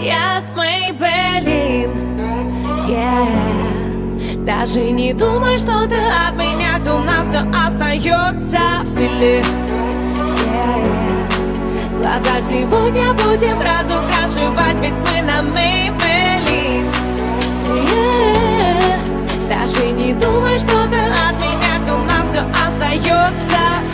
Yes, мы Берлин yeah. Даже не думай что-то отменять У нас все остается в силе yeah. Глаза сегодня будем разукрашивать Ведь мы на Мейбелин yeah. Даже не думай что-то отменять У нас все остается в